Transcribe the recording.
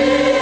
me.